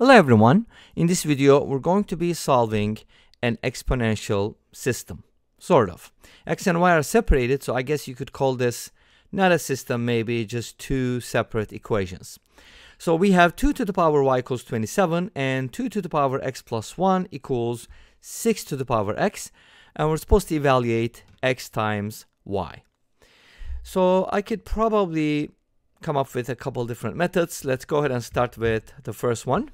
Hello everyone. In this video, we're going to be solving an exponential system, sort of. X and Y are separated, so I guess you could call this not a system, maybe just two separate equations. So we have 2 to the power y equals 27 and 2 to the power x plus 1 equals 6 to the power x and we're supposed to evaluate x times y. So I could probably come up with a couple different methods. Let's go ahead and start with the first one.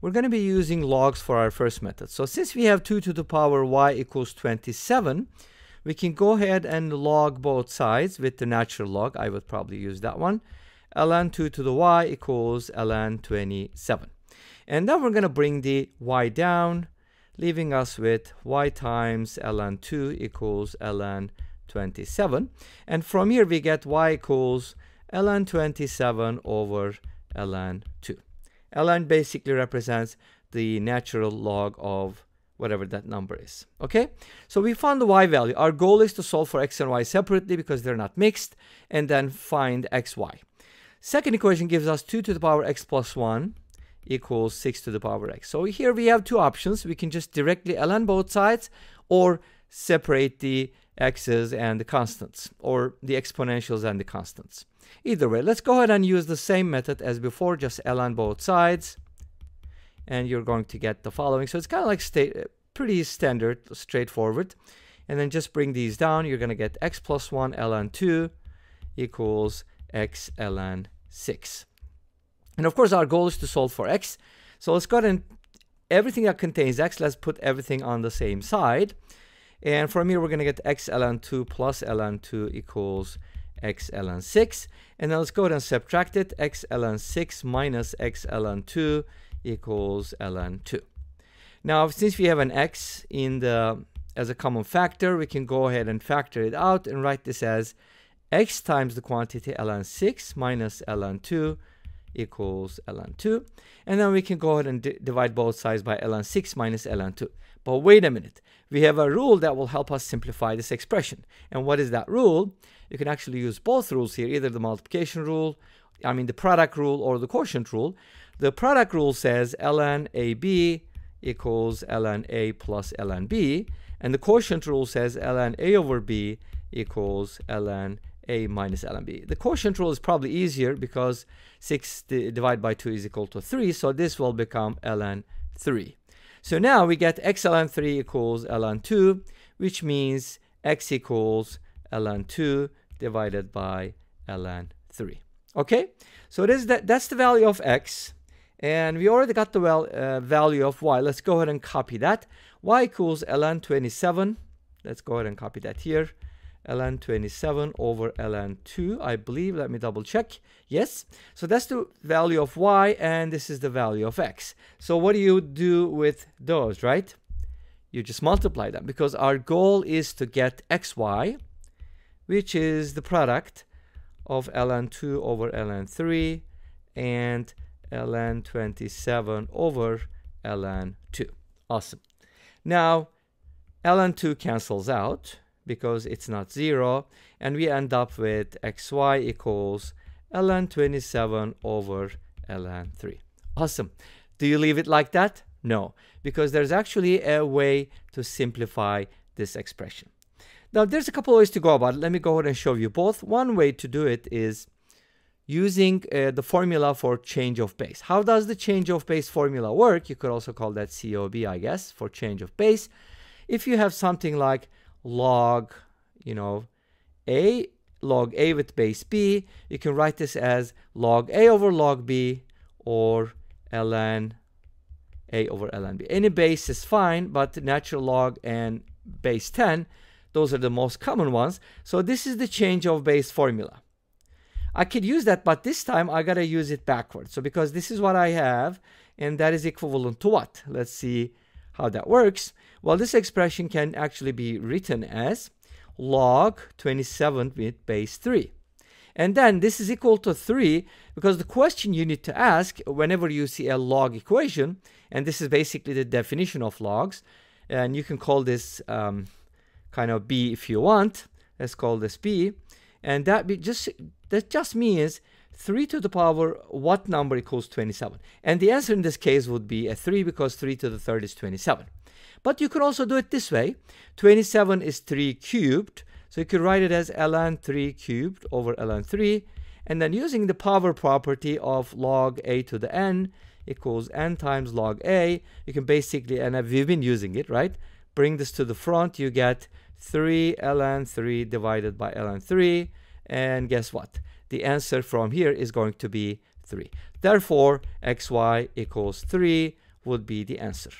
We're going to be using logs for our first method. So since we have 2 to the power y equals 27, we can go ahead and log both sides with the natural log. I would probably use that one. ln 2 to the y equals ln 27. And then we're going to bring the y down, leaving us with y times ln 2 equals ln 27. And from here we get y equals ln 27 over ln 2 ln basically represents the natural log of whatever that number is. Okay, so we found the y value. Our goal is to solve for x and y separately because they're not mixed, and then find xy. Second equation gives us 2 to the power x plus 1 equals 6 to the power x. So here we have two options. We can just directly ln both sides or separate the x's and the constants or the exponentials and the constants. Either way, let's go ahead and use the same method as before, just ln both sides. And you're going to get the following. So it's kind of like state, pretty standard, straightforward. And then just bring these down. You're going to get x plus 1 ln 2 equals x ln 6. And of course, our goal is to solve for x. So let's go ahead and everything that contains x, let's put everything on the same side. And from here, we're going to get x ln 2 plus ln 2 equals x ln 6. And now let's go ahead and subtract it. x ln 6 minus x ln 2 equals ln 2. Now, since we have an x in the as a common factor, we can go ahead and factor it out and write this as x times the quantity ln 6 minus ln 2 equals ln 2. And then we can go ahead and divide both sides by ln 6 minus ln 2. But wait a minute. We have a rule that will help us simplify this expression. And what is that rule? You can actually use both rules here, either the multiplication rule, I mean the product rule or the quotient rule. The product rule says ln AB equals ln A plus ln B. And the quotient rule says ln A over B equals ln A minus ln B. The quotient rule is probably easier because 6 divided by 2 is equal to 3. So this will become ln 3. So now we get x ln 3 equals ln 2, which means x equals ln 2 divided by ln 3. Okay, so this that, that's the value of x. And we already got the well, uh, value of y. Let's go ahead and copy that. y equals ln 27. Let's go ahead and copy that here ln 27 over ln 2 I believe. Let me double check. Yes. So that's the value of y and this is the value of x. So what do you do with those right? You just multiply them because our goal is to get xy which is the product of ln 2 over ln 3 and ln 27 over ln 2 awesome. Now ln 2 cancels out because it's not 0 and we end up with xy equals ln 27 over ln 3. Awesome. Do you leave it like that? No, because there's actually a way to simplify this expression. Now there's a couple ways to go about it. Let me go ahead and show you both. One way to do it is using uh, the formula for change of base. How does the change of base formula work? You could also call that COB, I guess, for change of base. If you have something like log, you know, a log a with base b, you can write this as log a over log b or ln a over ln b. Any base is fine, but natural log and base 10, those are the most common ones. So this is the change of base formula. I could use that, but this time I gotta use it backwards. So because this is what I have, and that is equivalent to what? Let's see how that works. Well, this expression can actually be written as log 27 with base 3. And then this is equal to 3 because the question you need to ask whenever you see a log equation, and this is basically the definition of logs, and you can call this um, kind of b if you want. Let's call this b. And that be just that just means 3 to the power what number equals 27? And the answer in this case would be a 3 because 3 to the third is 27. But you could also do it this way. 27 is 3 cubed. So you could write it as ln 3 cubed over ln 3. And then using the power property of log a to the n equals n times log a, you can basically, and we've been using it, right? Bring this to the front, you get 3 ln 3 divided by ln 3. And guess what? The answer from here is going to be 3. Therefore, xy equals 3 would be the answer.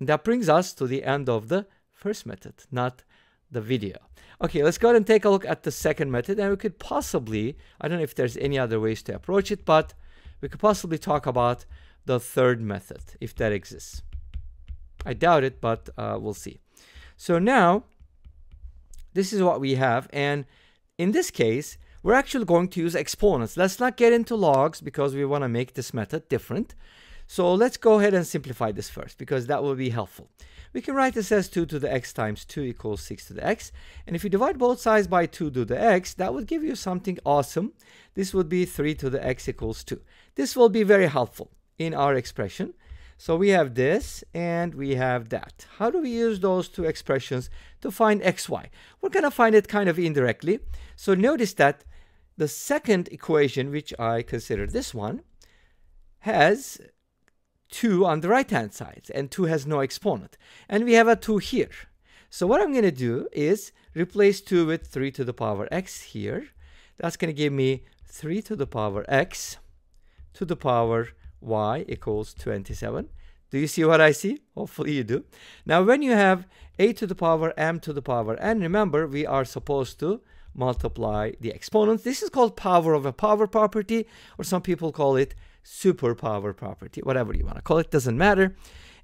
That brings us to the end of the first method, not the video. Okay, let's go ahead and take a look at the second method and we could possibly, I don't know if there's any other ways to approach it, but we could possibly talk about the third method, if that exists. I doubt it, but uh, we'll see. So now, this is what we have, and in this case, we're actually going to use exponents. Let's not get into logs because we want to make this method different. So let's go ahead and simplify this first because that will be helpful. We can write this as 2 to the x times 2 equals 6 to the x. And if you divide both sides by 2 to the x, that would give you something awesome. This would be 3 to the x equals 2. This will be very helpful in our expression. So we have this and we have that. How do we use those two expressions to find xy? We're going to find it kind of indirectly. So notice that the second equation, which I consider this one, has 2 on the right hand side and 2 has no exponent and we have a 2 here so what I'm going to do is replace 2 with 3 to the power x here that's going to give me 3 to the power x to the power y equals 27 do you see what I see? Hopefully you do. Now when you have a to the power m to the power n, remember we are supposed to multiply the exponents. This is called power of a power property or some people call it superpower property, whatever you want to call it, doesn't matter.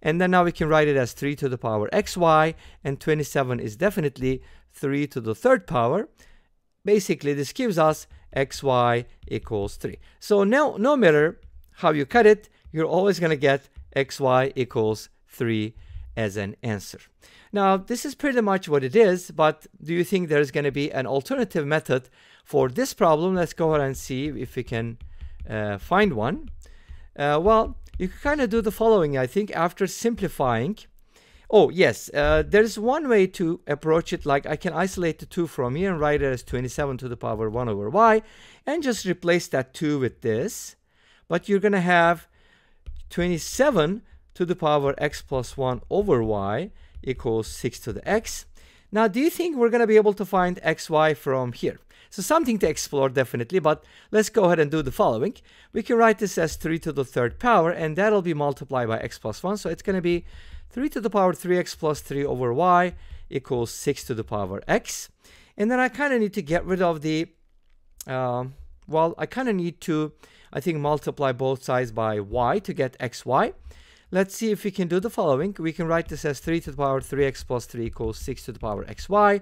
And then now we can write it as 3 to the power xy, and 27 is definitely 3 to the third power. Basically, this gives us xy equals 3. So now, no matter how you cut it, you're always going to get xy equals 3 as an answer. Now, this is pretty much what it is, but do you think there's going to be an alternative method for this problem? Let's go ahead and see if we can uh, find one? Uh, well, you can kind of do the following, I think, after simplifying. Oh, yes, uh, there's one way to approach it, like I can isolate the 2 from here and write it as 27 to the power 1 over y, and just replace that 2 with this. But you're going to have 27 to the power x plus 1 over y equals 6 to the x. Now, do you think we're going to be able to find xy from here? So something to explore definitely, but let's go ahead and do the following. We can write this as 3 to the third power, and that'll be multiplied by x plus 1. So it's going to be 3 to the power 3x plus 3 over y equals 6 to the power x. And then I kind of need to get rid of the, uh, well, I kind of need to, I think, multiply both sides by y to get xy. Let's see if we can do the following. We can write this as 3 to the power 3x plus 3 equals 6 to the power xy.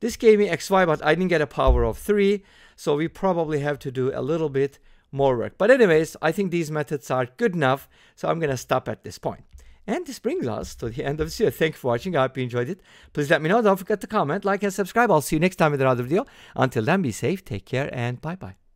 This gave me xy, but I didn't get a power of 3, so we probably have to do a little bit more work. But anyways, I think these methods are good enough, so I'm going to stop at this point. And this brings us to the end of this video. Thank you for watching. I hope you enjoyed it. Please let me know. Don't forget to comment, like, and subscribe. I'll see you next time with another video. Until then, be safe, take care, and bye-bye.